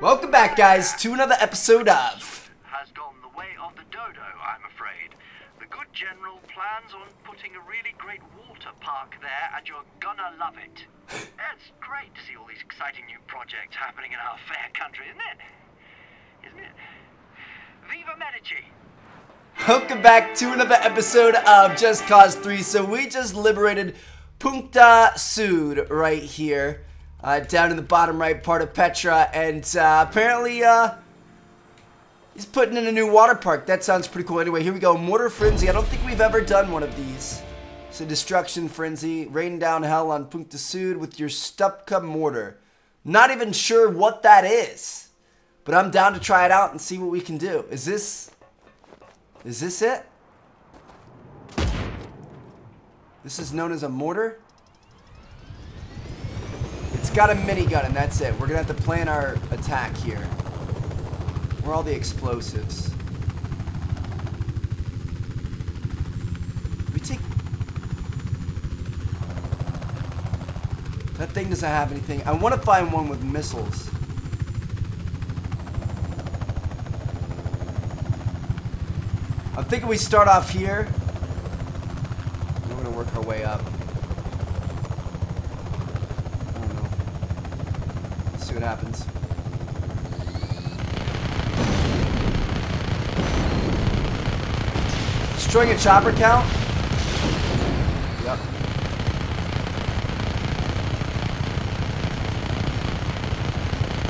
Welcome back, guys, to another episode of. Has gone the way of the dodo, I'm afraid. The good general plans on putting a really great water park there, and you're gonna love it. it's great to see all these exciting new projects happening in our fair country, isn't it? Isn't it? Viva Medici! Welcome back to another episode of Just Cause 3. So we just liberated Punta Sud right here, uh, down in the bottom right part of Petra, and uh, apparently uh, he's putting in a new water park. That sounds pretty cool. Anyway, here we go. Mortar Frenzy. I don't think we've ever done one of these. So Destruction Frenzy. Rain down hell on Punta Sud with your Stupka mortar. Not even sure what that is. But I'm down to try it out and see what we can do. Is this... Is this it? This is known as a mortar? It's got a minigun and that's it. We're gonna have to plan our attack here. Where are all the explosives? We take... That thing doesn't have anything. I want to find one with missiles. I'm thinking we start off here. We're gonna work our way up. I don't know. What happens. Destroying a chopper count? Yep.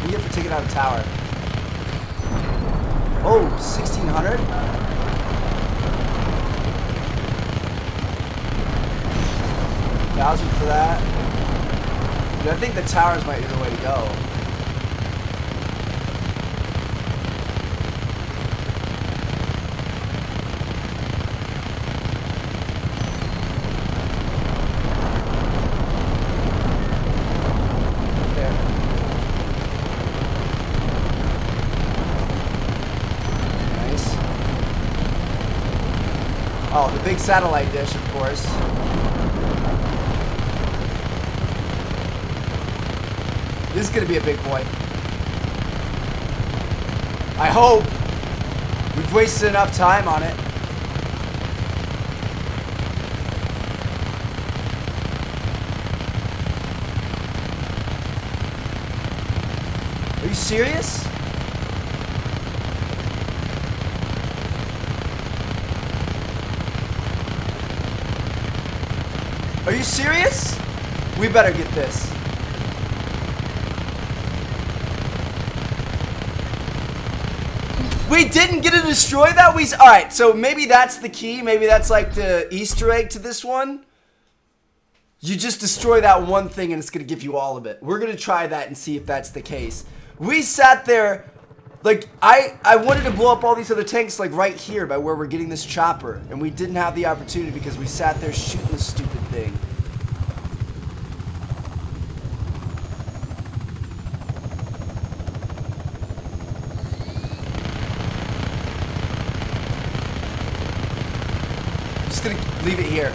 We get for taking out a tower? Oh, 1600? Thousand for that. Dude, I think the towers might be the way to go. There. Nice. Oh, the big satellite dish, of course. This is gonna be a big boy. I hope. We've wasted enough time on it. Are you serious? Are you serious? We better get this. We didn't get to destroy that? We Alright, so maybe that's the key. Maybe that's like the Easter egg to this one. You just destroy that one thing and it's going to give you all of it. We're going to try that and see if that's the case. We sat there, like, I, I wanted to blow up all these other tanks, like, right here by where we're getting this chopper. And we didn't have the opportunity because we sat there shooting the stupid thing. Just gonna leave it here.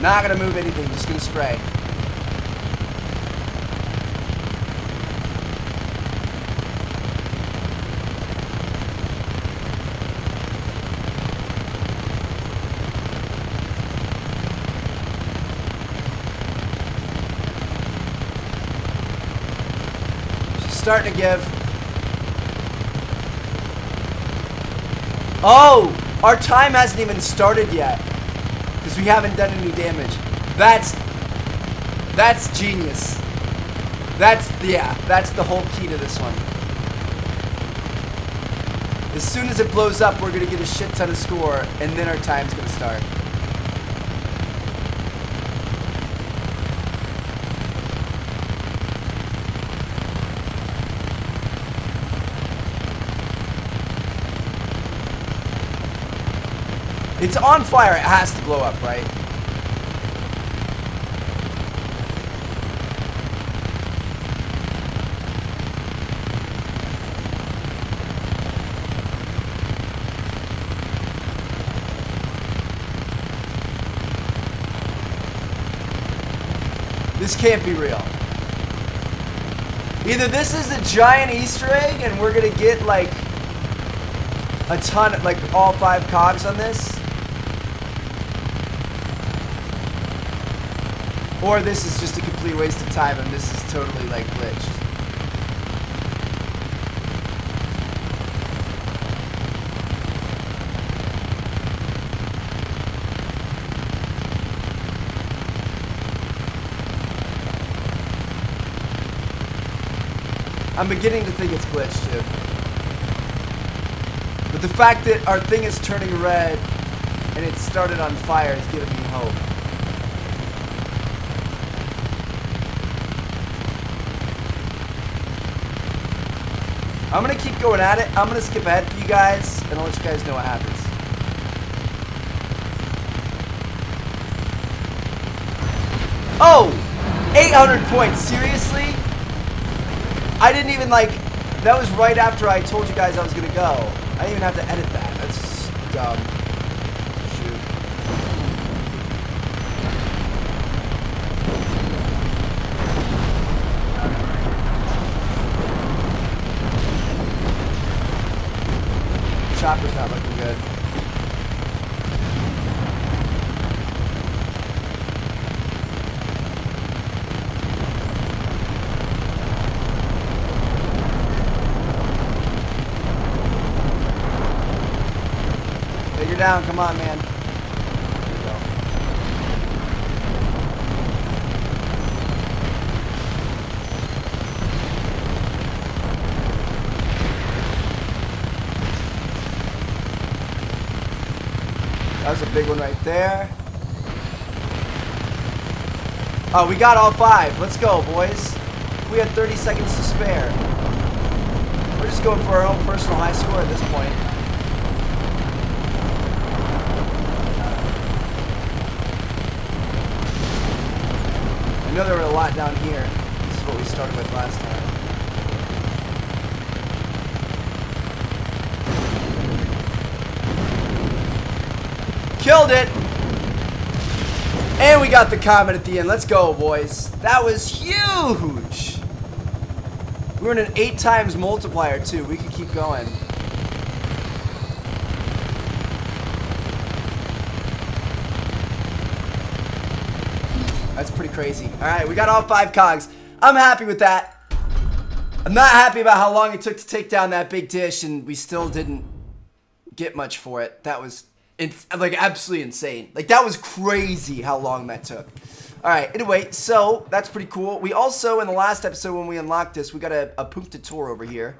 Not gonna move anything, just gonna spray. She's starting to give. Oh! Our time hasn't even started yet. Because we haven't done any damage. That's... That's genius. That's, yeah, that's the whole key to this one. As soon as it blows up, we're gonna get a shit ton of score, and then our time's gonna start. It's on fire. It has to blow up, right? This can't be real. Either this is a giant Easter egg and we're gonna get like a ton, of, like all five cogs on this. Or this is just a complete waste of time and this is totally like glitched. I'm beginning to think it's glitched too. But the fact that our thing is turning red and it started on fire is giving me hope. I'm gonna keep going at it. I'm gonna skip ahead for you guys and I'll let you guys know what happens. Oh! 800 points, seriously? I didn't even like, that was right after I told you guys I was gonna go. I didn't even have to edit that. That's dumb. Shoot. Chopper's not looking good. Figure down, come on, man. There we go. That was a big one right there. Oh, we got all five. Let's go, boys. We had 30 seconds to spare. We're just going for our own personal high score at this point. I know there were a lot down here. This is what we started with last time. Killed it! And we got the comment at the end. Let's go, boys. That was huge! We were in an eight times multiplier, too. We could keep going. That's pretty crazy. Alright, we got all five cogs. I'm happy with that. I'm not happy about how long it took to take down that big dish, and we still didn't get much for it. That was it's like absolutely insane. Like that was crazy how long that took. All right. Anyway, so that's pretty cool. We also in the last episode when we unlocked this, we got a, a Punta tour over here.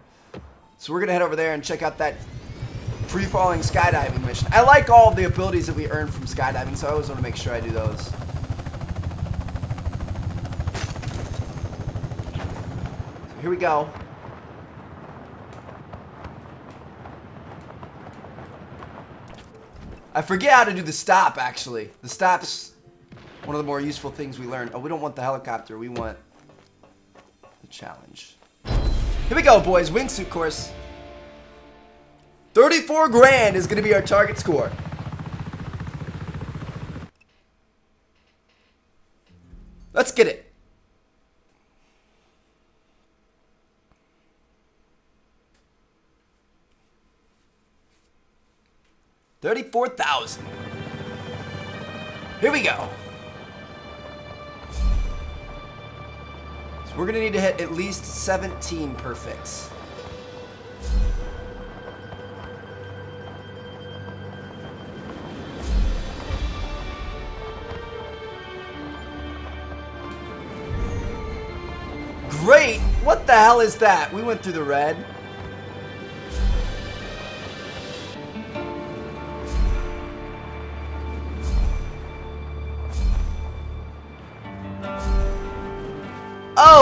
So we're gonna head over there and check out that free falling skydiving mission. I like all the abilities that we earn from skydiving, so I always want to make sure I do those. So here we go. I forget how to do the stop, actually. The stop's one of the more useful things we learned. Oh, we don't want the helicopter. We want the challenge. Here we go, boys. Wingsuit course. 34 grand is going to be our target score. Let's get it. Thirty-four thousand. Here we go. So we're gonna need to hit at least 17 perfects. Great! What the hell is that? We went through the red.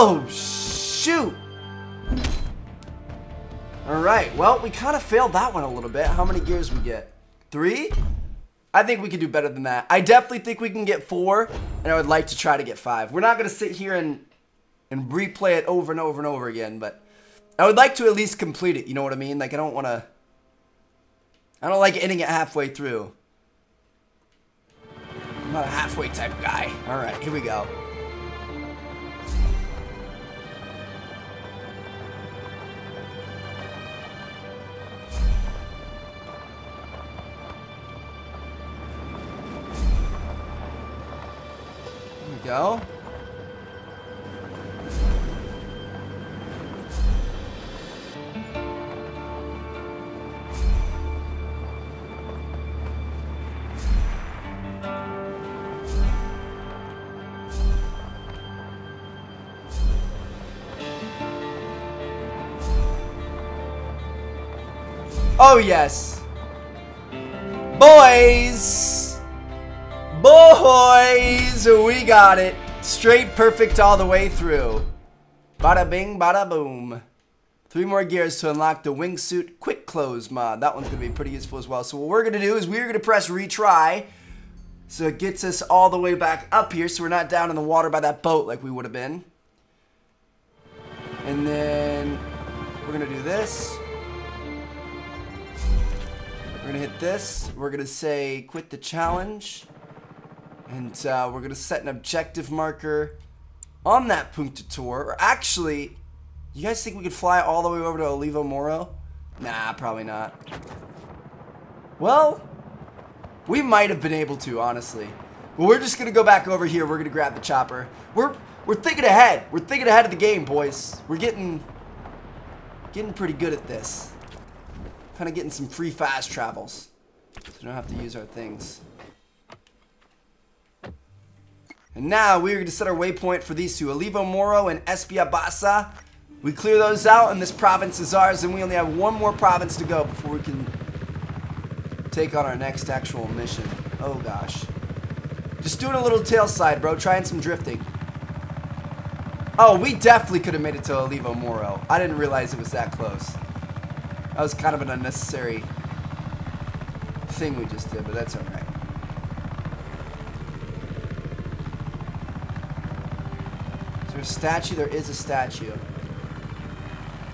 Oh, shoot! Alright, well, we kind of failed that one a little bit. How many gears we get? Three? I think we can do better than that. I definitely think we can get four, and I would like to try to get five. We're not going to sit here and, and replay it over and over and over again, but I would like to at least complete it, you know what I mean? Like, I don't want to... I don't like ending it halfway through. I'm not a halfway type guy. Alright, here we go. Go. Oh, yes. Boys! Boys! We got it. Straight perfect all the way through. Bada bing, bada boom. Three more gears to unlock the wingsuit quick close mod. That one's going to be pretty useful as well. So what we're going to do is we're going to press retry. So it gets us all the way back up here so we're not down in the water by that boat like we would have been. And then we're going to do this. We're gonna hit this. We're gonna say quit the challenge. And uh, we're gonna set an objective marker on that Puncta Tour. Or actually, you guys think we could fly all the way over to Olivo Moro? Nah, probably not. Well, we might have been able to, honestly. But we're just gonna go back over here. We're gonna grab the chopper. We're we're thinking ahead. We're thinking ahead of the game, boys. We're getting getting pretty good at this. Kind of getting some free fast travels. So we don't have to use our things. And now we're going to set our waypoint for these two, Olivo Moro and Espiabasa. We clear those out and this province is ours and we only have one more province to go before we can take on our next actual mission. Oh gosh. Just doing a little tail slide, bro. Trying some drifting. Oh, we definitely could have made it to Olivo Moro. I didn't realize it was that close. That was kind of an unnecessary thing we just did, but that's alright. Is there a statue? There is a statue.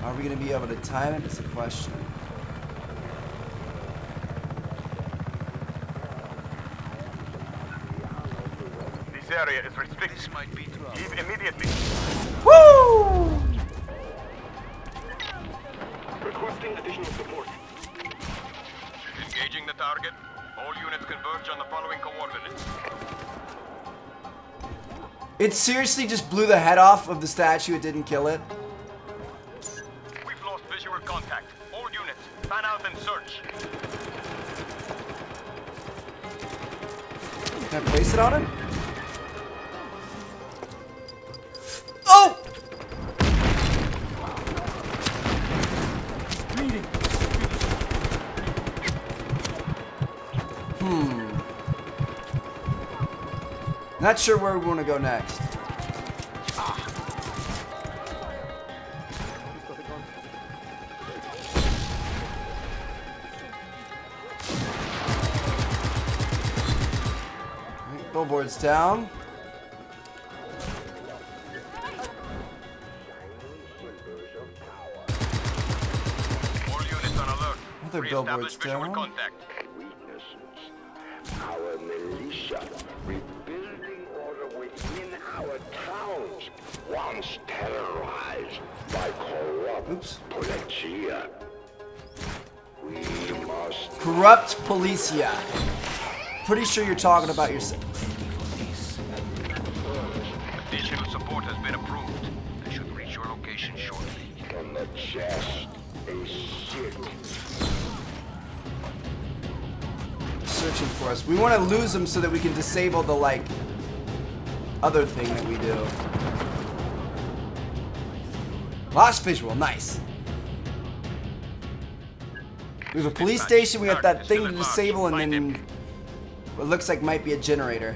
Are we going to be able to time it? It's a question. This area is restricted. This might be trouble. Leave immediately. It seriously just blew the head off of the statue. It didn't kill it. We've lost visual contact. All units, fan out and search. Can I place it on him? Oh! Hmm. Not sure where we want to go next. Billboards down. All units on alert. Other Reestablish billboards visual down. Once terrorized by corrupt Oops. policia. We must Corrupt Policia. Pretty sure you're talking about yourself. Additional support has been approved. They should reach your location shortly. from the chest a sick Searching for us. We want to lose them so that we can disable the, like, other thing that we do. Lost visual. Nice. We have a police station. We got that thing to disable and then what looks like might be a generator.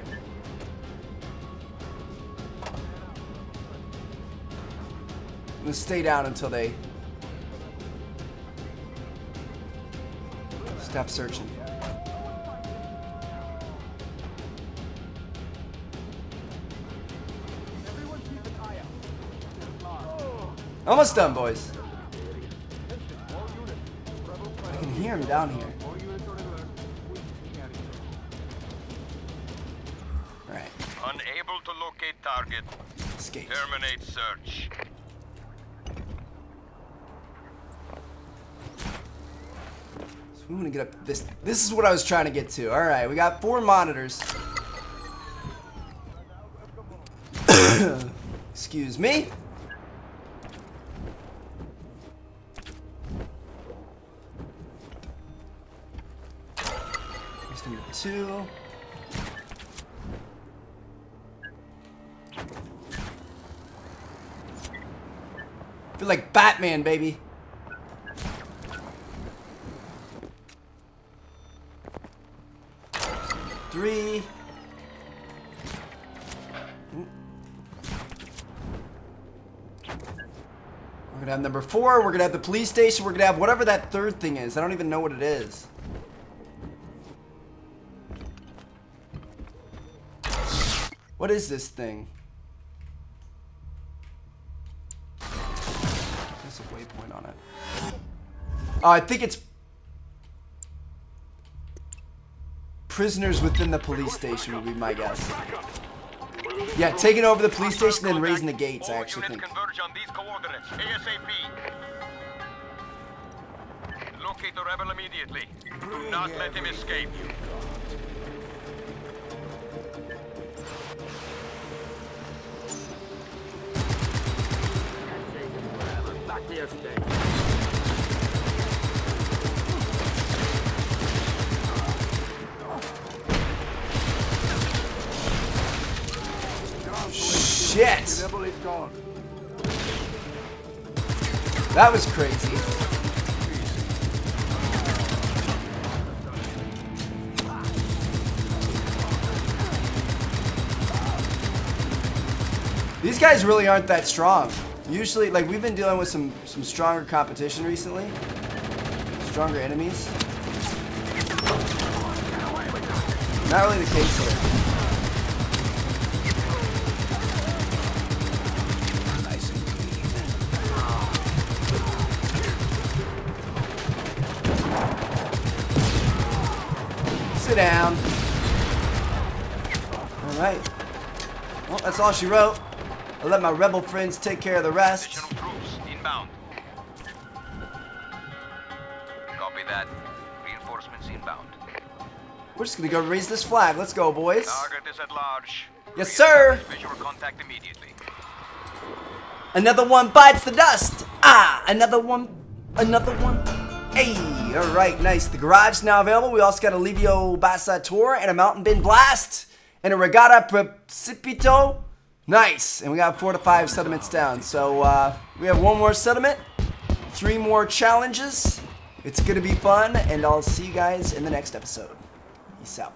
I'm gonna stay down until they stop searching. Almost done, boys. I can hear him down here. Alright, Unable to locate target. escape. Terminate search. So we want to get up this. This is what I was trying to get to. All right, we got four monitors. Excuse me. Two. Feel like Batman, baby. Three. We're gonna have number four. We're gonna have the police station. We're gonna have whatever that third thing is. I don't even know what it is. What is this thing? There's a waypoint on it. Oh, I think it's prisoners within the police station would be my guess. Yeah, taking over the police station and raising the gates, I actually think. converge on these coordinates, ASAP. Locate the rebel immediately. Do not let him escape. Shit! That was crazy. These guys really aren't that strong. Usually, like, we've been dealing with some, some stronger competition recently. Stronger enemies. Not really the case here. Sit down. Alright. Well, that's all she wrote. I'll let my rebel friends take care of the rest. Troops inbound. Copy that. Reinforcements inbound. We're just gonna go raise this flag. Let's go, boys. Target is at large. Yes, sir. Visual contact immediately. Another one bites the dust. Ah, another one. Another one. Hey, all right, nice. The garage is now available. We also got a Livio Bassa Tour and a Mountain Bin Blast and a Regatta Precipito. Nice. And we got four to five settlements down. So uh, we have one more settlement, three more challenges. It's to be fun, and I'll see you guys in the next episode. Peace out.